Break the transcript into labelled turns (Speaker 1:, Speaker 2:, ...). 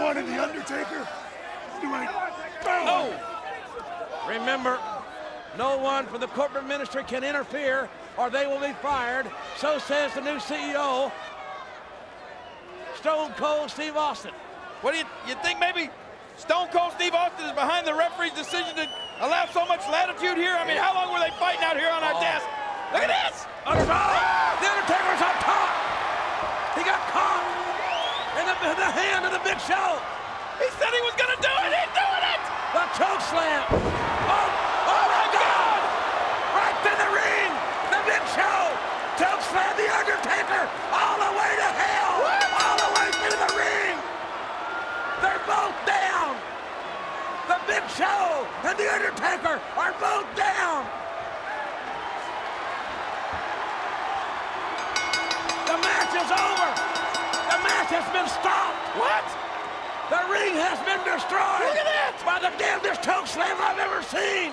Speaker 1: Braun and The Undertaker? Do I...
Speaker 2: Oh! Remember, no one from the corporate ministry can interfere or they will be fired. So says the new CEO, Stone Cold Steve Austin.
Speaker 3: What do you, you think maybe Stone Cold Steve Austin is behind the referee's decision to allow so much latitude here? I mean, how long were they fighting out here on our oh. desk? Look at this!
Speaker 2: In the, hand of the Big Show!
Speaker 3: He said he was gonna do it! He's doing it!
Speaker 2: The choke slam! Oh, oh my God! Right to the ring! The Big Show! Choke slam the Undertaker all the way to hell! All the way through the ring! They're both down! The Big Show and the Undertaker are both down! The match is over! The match has been stopped!
Speaker 3: What?
Speaker 2: The ring has been destroyed!
Speaker 3: Look at that!
Speaker 2: By the damnedest choke slam I've ever seen!